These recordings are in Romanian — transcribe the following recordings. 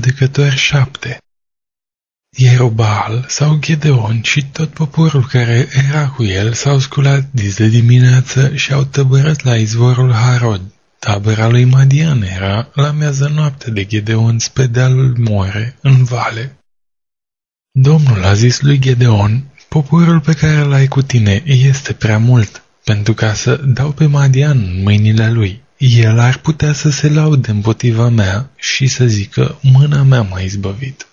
judecători șapte. Ierobal sau Gedeon și tot poporul care era cu el s-au sculat dis de dimineață și au tăbărăt la izvorul Harod. Tabăra lui Madian era la miază noapte de Gedeon spre dealul More, în vale. Domnul a zis lui Gedeon, poporul pe care l-ai cu tine este prea mult, pentru ca să dau pe Madian în mâinile lui. El ar putea să se laude împotriva mea și să zică, mâna mea m-a izbăvit.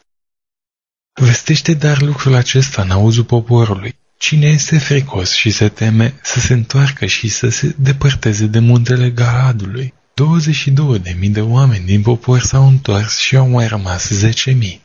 Vestește dar lucrul acesta în auzul poporului. Cine este fricos și se teme să se întoarcă și să se depărteze de muntele Galadului? 22 de mii de oameni din popor s-au întors și au mai rămas zece mii.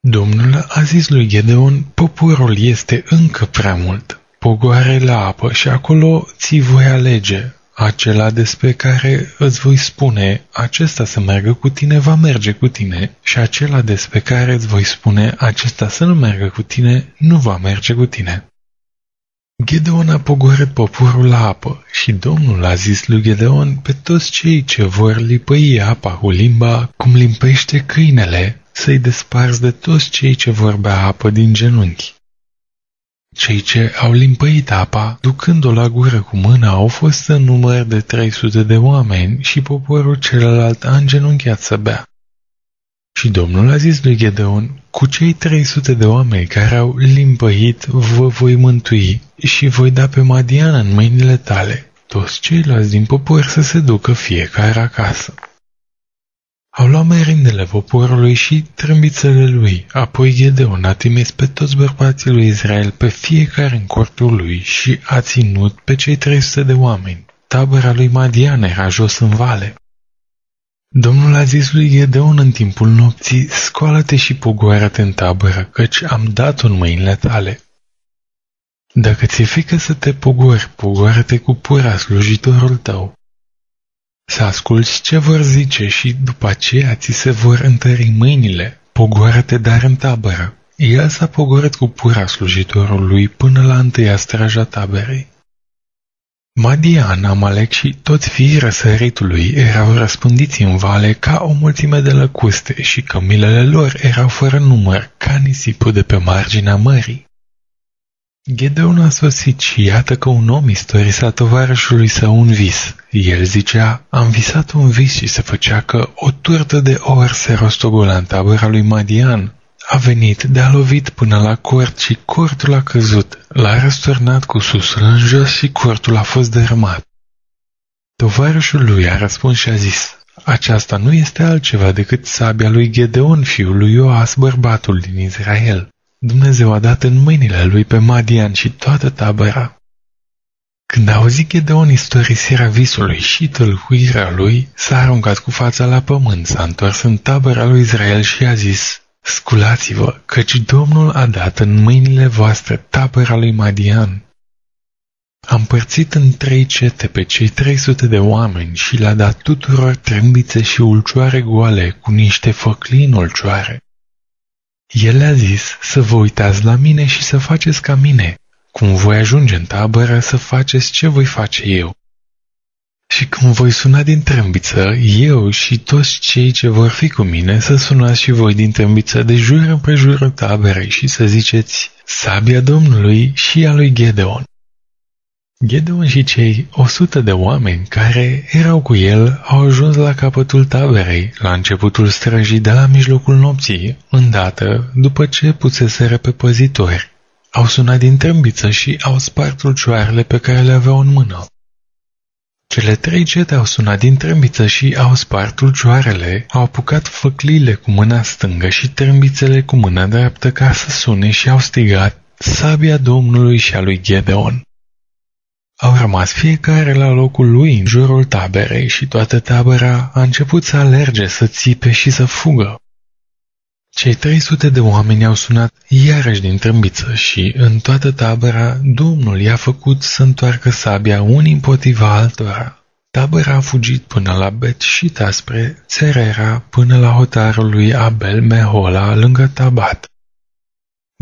Domnul a zis lui Gedeon, poporul este încă prea mult. Pogoare la apă și acolo ți voi alege, acela despre care îți voi spune, acesta să meargă cu tine, va merge cu tine, și acela despre care îți voi spune, acesta să nu meargă cu tine, nu va merge cu tine. Gedeon a pogorât poporul la apă și Domnul a zis lui Gedeon pe toți cei ce vor lipăi apa cu limba, cum limpește câinele, să-i desparți de toți cei ce vor bea apă din genunchi. Cei ce au limpăit apa, ducând-o la gură cu mâna, au fost în număr de 300 de oameni și poporul celălalt a îngenunchiat să bea. Și Domnul a zis lui Gedeon, cu cei 300 de oameni care au limpăit vă voi mântui și voi da pe Madian în mâinile tale, toți ceilalți din popor să se ducă fiecare acasă. Au luat merindele poporului și trâmbițele lui, apoi Gedeon a trimis pe toți bărbații lui Israel pe fiecare în cortul lui și a ținut pe cei 300 de oameni. Tabăra lui Madian era jos în vale. Domnul a zis lui Gedeon în timpul nopții, scoală-te și pogoară-te în tabără, căci am dat-o în mâinile tale. Dacă ți-e frică să te pogori, pogoară-te cu pura slujitorul tău să asculți ce vor zice și după aceea ți se vor întări mâinile, pogoară-te dar în tabără. El s-a pogorât cu pura slujitorului până la întâia straja taberei. Madian, Amalek și toți fiii răsăritului erau răspândiți în vale ca o mulțime de lăcuste și cămilele lor erau fără număr ca nisipul de pe marginea mării. Gedeon a sosit și iată că un om istorisa tovarășului său un vis. El zicea, am visat un vis și se făcea că o turtă de or se rostogola în tabăra lui Madian. A venit, de-a lovit până la cort și cortul a căzut. L-a răsturnat cu susul în jos și cortul a fost dărâmat. Tovarășul lui a răspuns și a zis, aceasta nu este altceva decât sabia lui Gedeon, fiul lui Ioas, bărbatul din Israel. Dumnezeu a dat în mâinile lui pe Madian și toată tabăra. Când a auzit Gedeon istorisirea visului și tâlhuirea lui, s-a aruncat cu fața la pământ, s-a întors în tabăra lui Israel și a zis, Sculați-vă, căci Domnul a dat în mâinile voastre tabăra lui Madian. Am împărțit în trei cete pe cei 300 de oameni și le-a dat tuturor trâmbițe și ulcioare goale cu niște făclini ulcioare. El le-a zis să vă uitați la mine și să faceți ca mine. Cum voi ajunge în tabără să faceți ce voi face eu. Și când voi suna din trâmbiță, eu și toți cei ce vor fi cu mine să sunați și voi din trâmbiță de jur împrejurul taberei și să ziceți sabia Domnului și a lui Gedeon. Gedeon și cei o sută de oameni care erau cu el au ajuns la capătul taberei, la începutul străjii de la mijlocul nopții, îndată după ce puseseră pe păzitori. Au sunat din trâmbiță și au spart ulcioarele pe care le aveau în mână. Cele trei cete au sunat din trâmbiță și au spart ulcioarele, au apucat făclile cu mâna stângă și trâmbițele cu mâna dreaptă ca să sune și au strigat sabia Domnului și a lui Gedeon. Au rămas fiecare la locul lui în jurul taberei și toată tabăra a început să alerge, să țipe și să fugă. Cei 300 de oameni au sunat iarăși din trâmbiță și în toată tabăra Domnul i-a făcut să întoarcă sabia unii împotriva altora. Tabăra a fugit până la Bet și spre Țerera până la hotarul lui Abel Mehola lângă Tabat.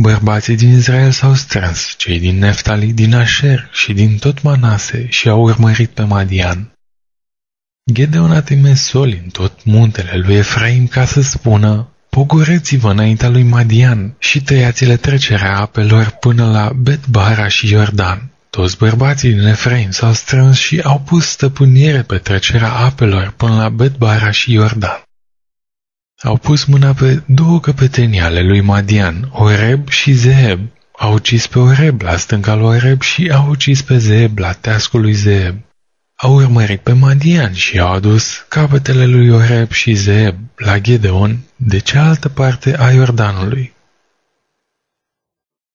Bărbații din Israel s-au strâns, cei din Neftali, din Asher și din tot Manase și au urmărit pe Madian. Gedeon a trimis soli în tot muntele lui Efraim ca să spună, Pogoreți-vă înaintea lui Madian și tăiați-le trecerea apelor până la Betbara și Iordan. Toți bărbații din Efraim s-au strâns și au pus stăpânire pe trecerea apelor până la Betbara și Iordan. Au pus mâna pe două căpetenii ale lui Madian, Oreb și Zeeb. Au ucis pe Oreb la stânca lui Oreb și au ucis pe Zeeb la teascul lui Zeeb. Au urmărit pe Madian și au adus capetele lui Oreb și Zeeb la Gedeon de cealaltă parte a Iordanului.